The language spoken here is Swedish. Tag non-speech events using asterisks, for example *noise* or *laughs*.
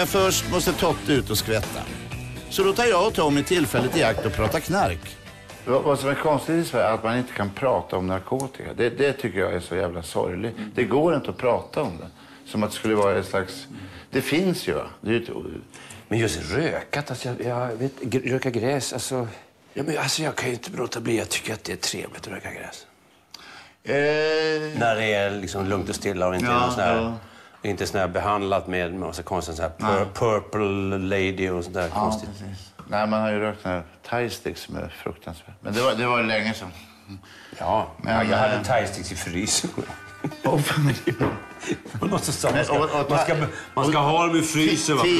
Men först måste Totte ut och skvätta. Så då tar jag och Tommy tillfället i akt och pratar knark. Vad som är konstigt i Sverige är att man inte kan prata om narkotika. Det, det tycker jag är så jävla sorgligt. Det går inte att prata om det. Som att det skulle vara ett slags... Det finns ju? Det ett... Men just rökat, alltså jag, jag vet, röka gräs, alltså... Ja, men alltså jag kan ju inte låta bli, jag tycker att det är trevligt att röka gräs. Eh, När det är liksom lugnt och stilla och inte Ja, någon sån här, ja. Inte sån här behandlat med massa konstiga sån här pur, purple lady och sånt där ja, konstigt. precis. Nej, man har ju rökt den här thai sticks som är fruktansvärt. Men det var, det var länge sedan. Ja, Men, jag, jag hade eh, thai-sticks i frysen. Man ska, man ska, man ska ha dem i frysen. va, för *laughs*